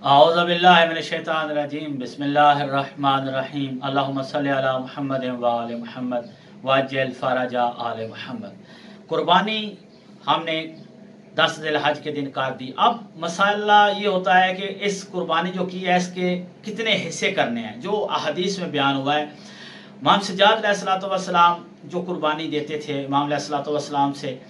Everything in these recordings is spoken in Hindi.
आउज़बिल्लिनशैतानरजीम बिस्मिल्लाहिर्रहमानिर्रहीम अल्लाहुम्मा सल्लि अला मुहम्मद व आले मुहम्मद वजल फराजा आले मुहम्मद कुर्बानी हमने दस दिलहज के दिन काट दी। अब मसाला ये होता है कि इस कुर्बानी जो की है, इसके कितने हिस्से करने हैं? जो अहदीस में बयान हुआ है। माम सजाद सलाम जो कुर्बानी देते थे, इमाम सलाम से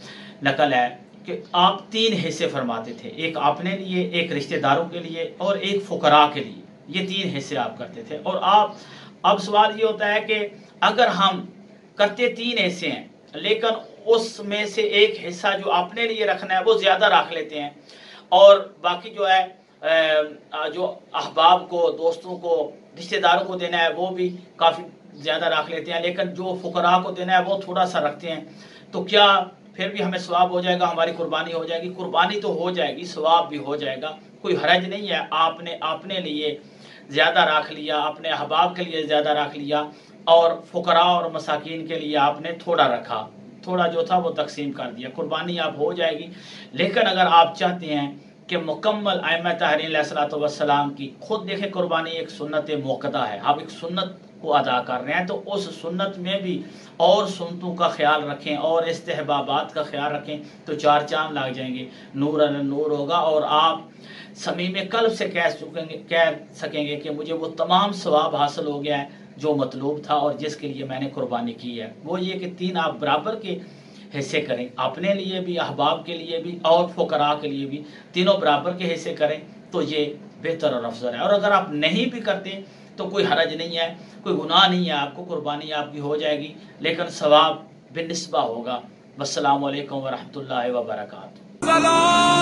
नकल है। कि आप तीन हिस्से फरमाते थे, एक अपने लिए, एक रिश्तेदारों के लिए और एक फुकरा के लिए। ये तीन हिस्से आप करते थे। और आप, अब सवाल ये होता है कि अगर हम करते तीन हिस्से हैं, लेकिन उसमें से एक हिस्सा जो अपने लिए रखना है, वो ज़्यादा रख लेते हैं। और बाकी जो है जो अहबाब को, दोस्तों को, रिश्तेदारों को देना है, वो भी काफ़ी ज़्यादा रख लेते हैं। लेकिन जो फुकरा को देना है, वो थोड़ा सा रखते हैं। तो क्या फिर भी हमें स्वाब हो जाएगा, हमारी कुर्बानी हो जाएगी। कुर्बानी तो हो जाएगी, स्वाब भी हो जाएगा। कोई हरज नहीं है, आपने अपने लिए ज़्यादा रख लिया, अपने अहबाब के लिए ज़्यादा रख लिया, और फकरा और मसाकिन के लिए आपने थोड़ा रखा। थोड़ा जो था वो तकसीम कर दिया। कुर्बानी आप हो जाएगी। लेकिन अगर आप चाहते हैं कि मुकम्मल आयम तहरीन सलाम की खुद देखें, कुर्बानी एक सुन्नत मौकदा है। आप एक सुन्नत को अदा कर रहे हैं तो उस सुन्नत में भी और सुनतों का ख्याल रखें और इस्तेहबाबात का ख्याल रखें तो चार चाँद लग जाएँगे। नूर नूर होगा और आप समी में कल्ब से कह चुकेंगे, कह सकेंगे कि मुझे वो तमाम स्वाब हासिल हो गया है जो मतलूब था और जिसके लिए मैंने कुर्बानी की है। वो ये कि तीन आप बराबर के हिस्से करें, अपने लिए भी, अहबाब के लिए भी और फकरा के लिए भी, तीनों बराबर के हिस्से करें तो ये बेहतर और अफजल है। और अगर आप नहीं भी करते तो कोई हरज नहीं है, कोई गुनाह नहीं है, आपको कुर्बानी आपकी हो जाएगी। लेकिन सवाब बिनस्बा होगा। वसलाम वरहमल वर्का